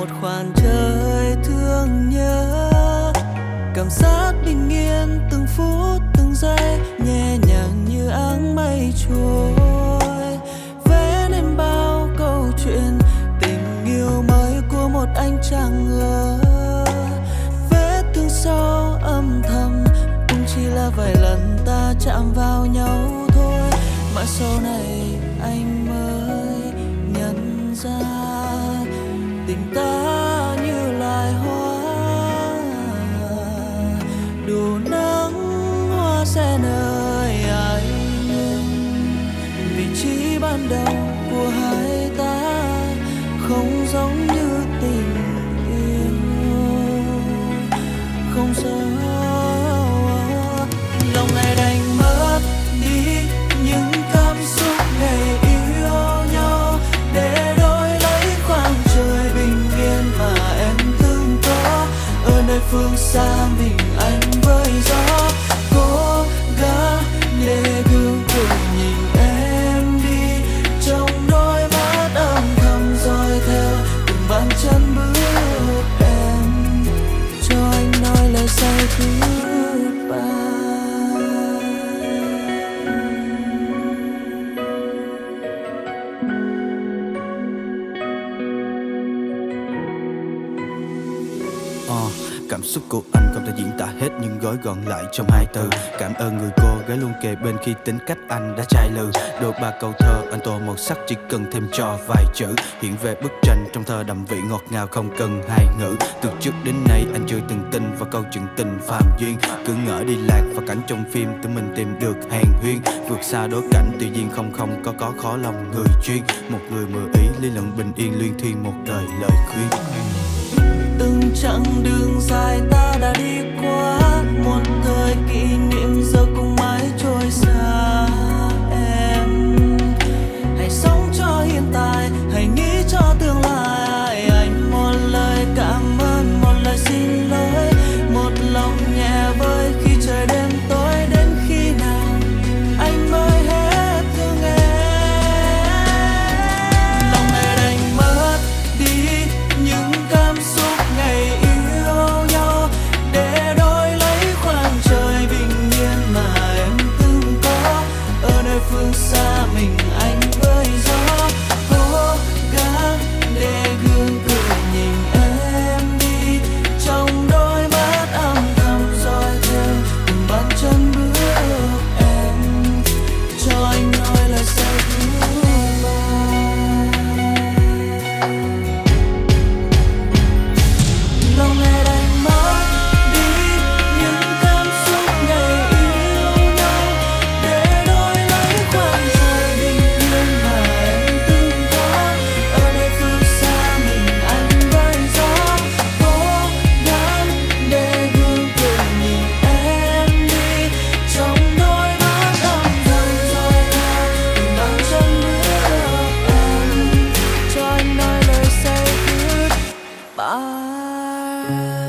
một khoản trời thương nhớ. Cảm giác bình yên từng phút, từng giây, nhẹ nhàng như áng mây trôi. Vẽ nên bao câu chuyện, tình yêu mới của một anh chàng ngờ. Vết thương sâu âm thầm, cũng chỉ là vài lần ta chạm vào nhau thôi. Mà sau này anh mới nhận ra tình ta như loài hoa. Đủ nắng hoa sẽ nơi nhưng vị trí ban đầu của hai phương xa mình anh cảm xúc của anh không thể diễn tả hết nhưng gói gọn lại trong hai từ. Cảm ơn người cô gái luôn kề bên khi tính cách anh đã chai lừ. Đôi ba câu thơ, anh tô màu sắc chỉ cần thêm cho vài chữ. Hiện về bức tranh trong thơ đậm vị ngọt ngào không cần hai ngữ. Từ trước đến nay anh chưa từng tin vào câu chuyện tình phàm duyên. Cứ ngỡ đi lạc và cảnh trong phim tự mình tìm được hàng huyên. Vượt xa đối cảnh tuy nhiên không không có có khó lòng người chuyên. Một người mười ý, lý luận bình yên, luyên thuyên một đời lời khuyên. Từ chặng đường dài ta đã đi qua. Một thời kỷ niệm giờ cũng mãi trôi xa em. Hãy sống cho hiện tại, hãy nghĩ cho tương lai. Anh một lời cảm ơn, một lời xin lỗi. far.